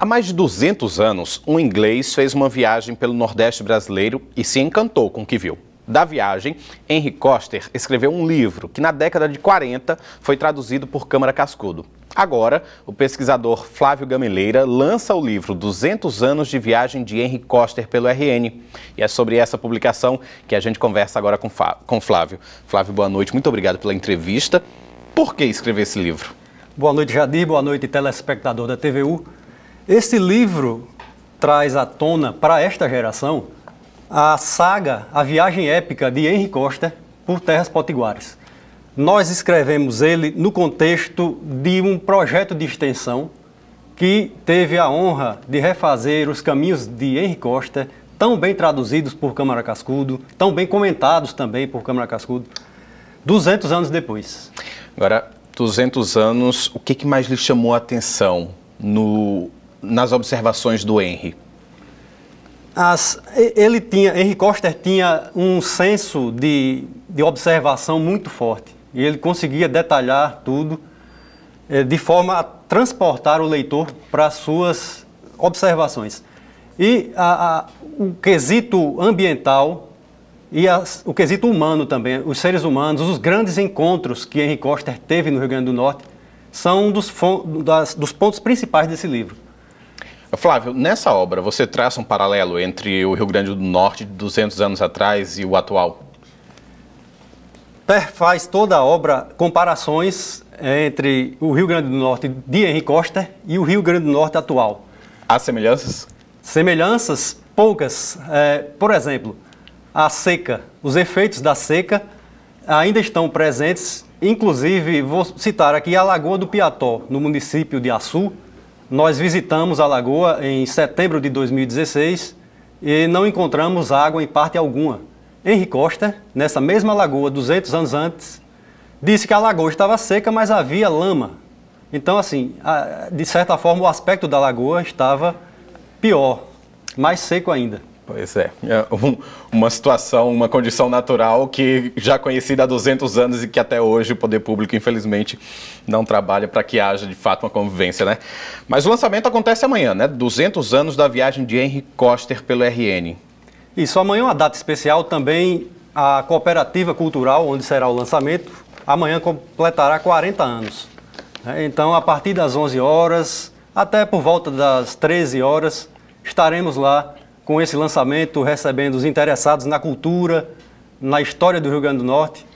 Há mais de 200 anos, um inglês fez uma viagem pelo Nordeste brasileiro e se encantou com o que viu. Da viagem, Henry Coster escreveu um livro que, na década de 40, foi traduzido por Câmara Cascudo. Agora, o pesquisador Flávio Gameleira lança o livro 200 anos de viagem de Henry Coster pelo RN. E é sobre essa publicação que a gente conversa agora com, com Flávio. Flávio, boa noite. Muito obrigado pela entrevista. Por que escrever esse livro? Boa noite, Jadir. Boa noite, telespectador da TVU. Este livro traz à tona para esta geração a saga, a viagem épica de Henry Costa por terras potiguares. Nós escrevemos ele no contexto de um projeto de extensão que teve a honra de refazer os caminhos de Henry Costa, tão bem traduzidos por Câmara Cascudo, tão bem comentados também por Câmara Cascudo, 200 anos depois. Agora, 200 anos, o que, que mais lhe chamou a atenção no nas observações do Henry? As, ele tinha, Henry Coster tinha um senso de, de observação muito forte e ele conseguia detalhar tudo eh, de forma a transportar o leitor para suas observações. E a, a, o quesito ambiental e o quesito humano também, os seres humanos, os grandes encontros que Henry Coster teve no Rio Grande do Norte, são um dos, das, dos pontos principais desse livro. Flávio, nessa obra você traça um paralelo entre o Rio Grande do Norte de 200 anos atrás e o atual? Faz toda a obra comparações entre o Rio Grande do Norte de Henri Costa e o Rio Grande do Norte atual. Há semelhanças? Semelhanças poucas. É, por exemplo, a seca, os efeitos da seca ainda estão presentes. Inclusive, vou citar aqui a Lagoa do Piató, no município de Açu, nós visitamos a lagoa em setembro de 2016 e não encontramos água em parte alguma. Henri Costa, nessa mesma lagoa, 200 anos antes, disse que a lagoa estava seca, mas havia lama. Então, assim, de certa forma, o aspecto da lagoa estava pior, mais seco ainda. Pois é, é um, uma situação, uma condição natural que já conhecida há 200 anos e que até hoje o poder público, infelizmente, não trabalha para que haja de fato uma convivência, né? Mas o lançamento acontece amanhã, né? 200 anos da viagem de Henry Coster pelo RN. Isso, amanhã é uma data especial também, a Cooperativa Cultural, onde será o lançamento, amanhã completará 40 anos. Né? Então, a partir das 11 horas, até por volta das 13 horas, estaremos lá com esse lançamento, recebendo os interessados na cultura, na história do Rio Grande do Norte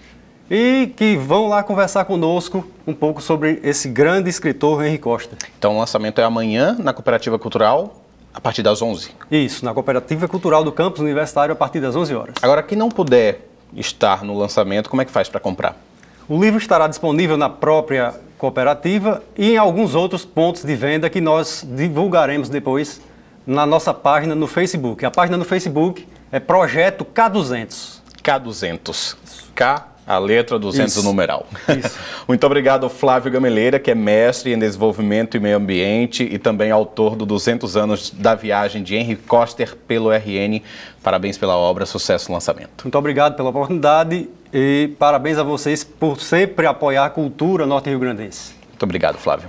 e que vão lá conversar conosco um pouco sobre esse grande escritor Henri Costa. Então o lançamento é amanhã na Cooperativa Cultural, a partir das 11? Isso, na Cooperativa Cultural do Campus Universitário, a partir das 11 horas. Agora, quem não puder estar no lançamento, como é que faz para comprar? O livro estará disponível na própria cooperativa e em alguns outros pontos de venda que nós divulgaremos depois na nossa página no Facebook. A página no Facebook é Projeto K200. K200. K, a letra 200 Isso. numeral. Isso. Muito obrigado, Flávio Gameleira, que é mestre em desenvolvimento e meio ambiente e também autor do 200 anos da viagem de Henry Coster pelo RN. Parabéns pela obra, sucesso no lançamento. Muito obrigado pela oportunidade e parabéns a vocês por sempre apoiar a cultura norte-rio-grandense. Muito obrigado, Flávio.